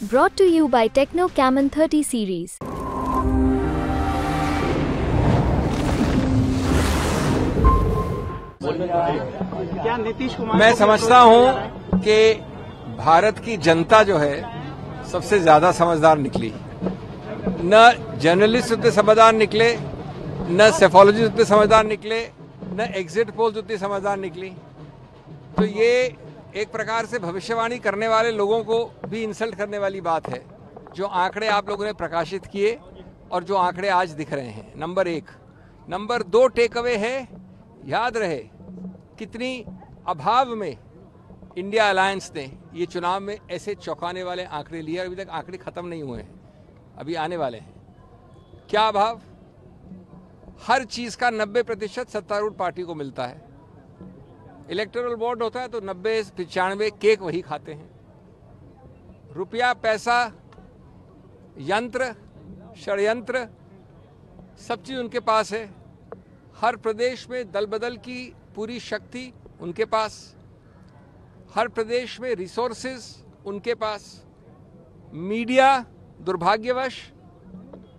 Brought to you by Techno Camon 30 series. मैं समझता हूँ कि भारत की जनता जो है सबसे ज़्यादा समझदार निकली। न जर्नलिस्ट उतने समझदार निकले न सेफोलॉजिस्ट उतने समझदार निकले न एग्जिट पोल्स उतनी समझदार निकली। तो ये एक प्रकार से भविष्यवाणी करने वाले लोगों को भी इंसल्ट करने वाली बात है। जो आंकड़े आप लोगों ने प्रकाशित किए और जो आंकड़े आज दिख रहे हैं। नंबर एक। नंबर दो टेक अवे है, याद रहे, कितनी अभाव में इंडिया अलायंस ने ये चुनाव में ऐसे चौंकाने वाले आंकड़े लिए अभी तक आंकड़े खत्म नहीं हुए हैं। अभी आने वाले हैं। क्या अभाव? हर चीज़ का 90 प्रतिशत सत्तारूढ़ पार्टी को मिलता है। इलेक्टोरल बोर्ड होता है तो नब्बे, पिचानवे केक वही खाते हैं। रुपया, पैसा, यंत्र, षडयंत्र, सब चीज़ उनके पास है। हर प्रदेश में दल बदल की पूरी शक्ति उनके पास। हर प्रदेश में रिसोर्सेज उनके पास। मीडिया दुर्भाग्यवश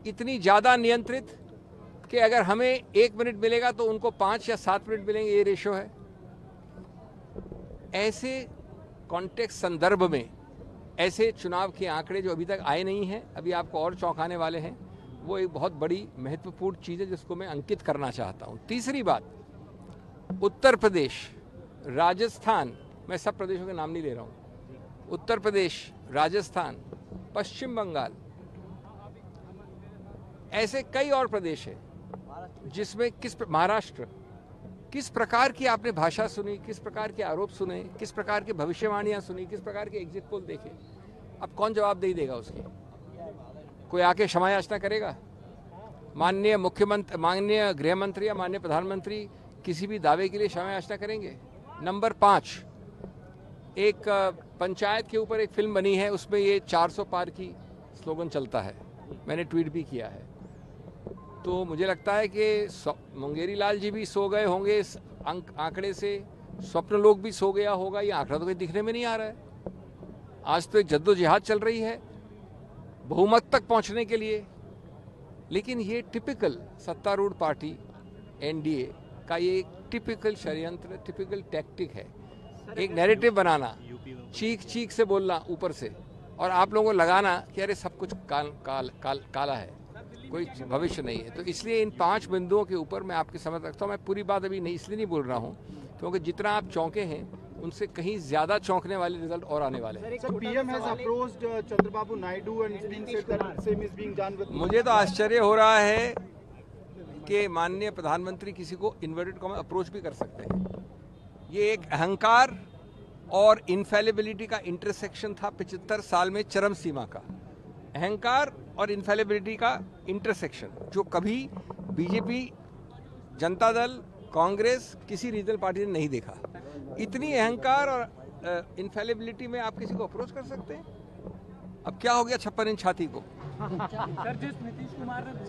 इतनी ज़्यादा नियंत्रित कि अगर हमें एक मिनट मिलेगा तो उनको पाँच या सात मिनट मिलेंगे, ये रेशो है। ऐसे कॉन्टेक्स्ट संदर्भ में, ऐसे चुनाव के आंकड़े जो अभी तक आए नहीं हैं, अभी आपको और चौंकाने वाले हैं, वो एक बहुत बड़ी महत्वपूर्ण चीज़ है जिसको मैं अंकित करना चाहता हूँ। तीसरी बात, उत्तर प्रदेश, राजस्थान, मैं सब प्रदेशों के नाम नहीं ले रहा हूँ। उत्तर प्रदेश, राजस्थान, पश्चिम बंगाल, ऐसे कई और प्रदेश हैं जिसमें किस महाराष्ट्र किस प्रकार की आपने भाषा सुनी, किस प्रकार के आरोप सुने, किस प्रकार की भविष्यवाणियाँ सुनी, किस प्रकार के एग्जिट पोल देखे? अब कौन जवाब दे देगा उसकी? कोई आके क्षमा याचना करेगा? माननीय मुख्यमंत्री, माननीय गृह मंत्री या माननीय प्रधानमंत्री किसी भी दावे के लिए क्षमा याचना करेंगे? नंबर पाँच, एक पंचायत के ऊपर एक फ़िल्म बनी है, उसमें ये 400 पार की स्लोगन चलता है। मैंने ट्वीट भी किया है। तो मुझे लगता है कि मुंगेरी लाल जी भी सो गए होंगे इस अंक आंकड़े से स्वप्न लोग भी सो गया होगा ये आंकड़ा तो कहीं दिखने में नहीं आ रहा है। आज तो एक जद्दोजहद चल रही है बहुमत तक पहुँचने के लिए। लेकिन ये टिपिकल सत्तारूढ़ पार्टी एनडीए का ये एक टिपिकल षडयंत्र टिपिकल टैक्टिक है। एक नैरेटिव बनाना चीख चीख से बोलना ऊपर से और आप लोगों को लगाना कि अरे सब कुछ काल काल काल काला है। कोई भविष्य नहीं है। तो इसलिए इन पाँच बिंदुओं के ऊपर मैं आपकी समझ रखता हूँ। मैं पूरी बात अभी नहीं इसलिए नहीं बोल रहा हूँ क्योंकि जितना आप चौंके हैं उनसे कहीं ज़्यादा चौंकने वाले रिज़ल्ट और आने वाले हैं। Uh, मुझे तो आश्चर्य हो रहा है कि माननीय प्रधानमंत्री किसी को इन्वर्टेड कॉम अप्रोच भी कर सकते हैं। ये एक अहंकार और इनफेलिबिलिटी का इंटरसेक्शन था पिछहत्तर साल में चरम सीमा का। अहंकार और इन्फेलेबिलिटी का इंटरसेक्शन जो कभी बीजेपी जनता दल, कांग्रेस, किसी रीजनल पार्टी ने नहीं देखा। इतनी अहंकार और इन्फेलेबिलिटी में आप किसी को अप्रोच कर सकते हैं? अब क्या हो गया छप्पन इंच छाती को?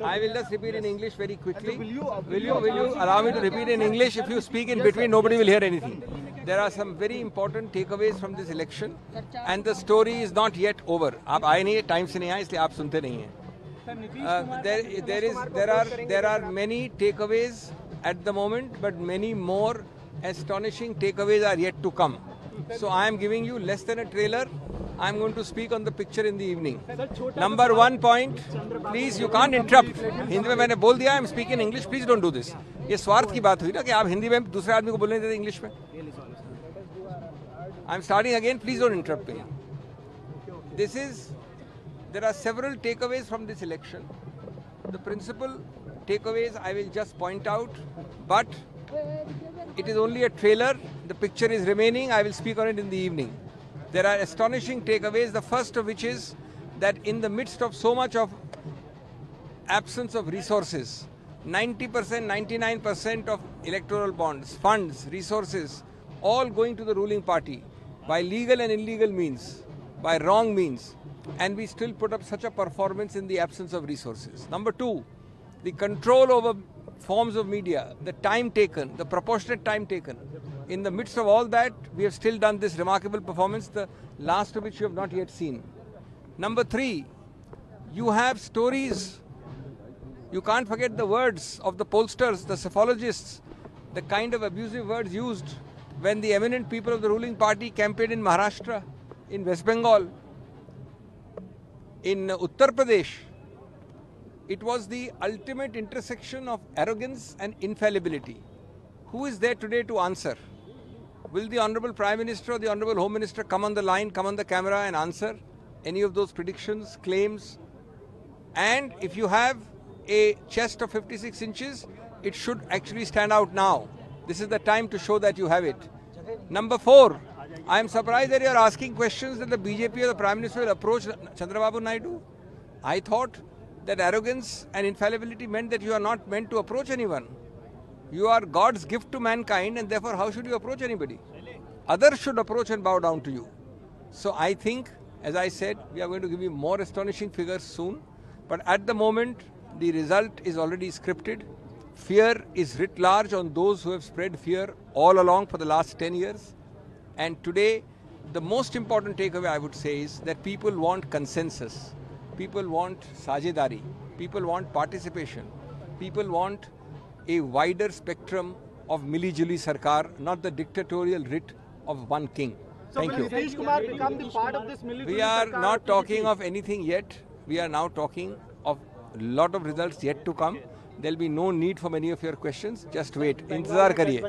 I will just repeat in English very quickly. Will you- will you will you allow me to repeat in English? If you speak in between, nobody will hear anything. There are some very important takeaways from this election, and the story is not yet over. आप आए नहीं time से नहीं आए इसलिए आप सुनते नहीं हैं uh, there, there is there are there are many takeaways at the moment, but many more astonishing takeaways are yet to come. So I am giving you less than a trailer. I am going to speak on the picture in the evening. Number one point, please you can't interrupt. Hindi में मैंने बोल दिया. I am speaking in English. Please don't do this. ये स्वार्थ की बात हुई ना कि आप हिंदी में दूसरे आदमी को बोलने देते इंग्लिश में. I am starting again. Please don't interrupt me. This is there are several takeaways from this election. The principal takeaways I will just point out, but it is only a trailer. The picture is remaining. I will speak on it in the evening. There are astonishing takeaways. The first of which is that in the midst of so much of absence of resources, 90%, 99% of electoral bonds, funds, resources, all going to the ruling party by legal and illegal means, by wrong means, and we still put up such a performance in the absence of resources. Number two, the control over forms of media, the time taken, the proportionate time taken. In the midst of all that, we have still done this remarkable performance, the last of which you have not yet seen. Number three, you have stories. You can't forget the words of the pollsters, the psephologists, the kind of abusive words used when the eminent people of the ruling party campaigned in Maharashtra, in West Bengal, in Uttar Pradesh. It was the ultimate intersection of arrogance and infallibility. Who is there today to answer? Will the Honorable Prime Minister or the Honorable Home Minister come on the line, come on the camera and answer any of those predictions, claims? And if you have a chest of 56 inches, it should actually stand out now. This is the time to show that you have it. Number four, I am surprised that you are asking questions that the BJP or the Prime Minister will approach Chandrababu Naidu. I thought that arrogance and infallibility meant that you are not meant to approach anyone. You are God's gift to mankind, and therefore, how should you approach anybody? Others should approach and bow down to you. So, I think, as I said, we are going to give you more astonishing figures soon. But at the moment, the result is already scripted. Fear is writ large on those who have spread fear all along for the last 10 years. And today, the most important takeaway I would say is that people want consensus. People want sajidari. People want participation. People want a wider spectrum of Mili-Juli Sarkar, not the dictatorial writ of one king. So Thank will you. Nitish Kumar become the part of this military We are Sarkar not of talking TDC? of anything yet. We are now talking of a lot of results yet to come. There'll be no need for many of your questions. Just wait. इंतजार करिए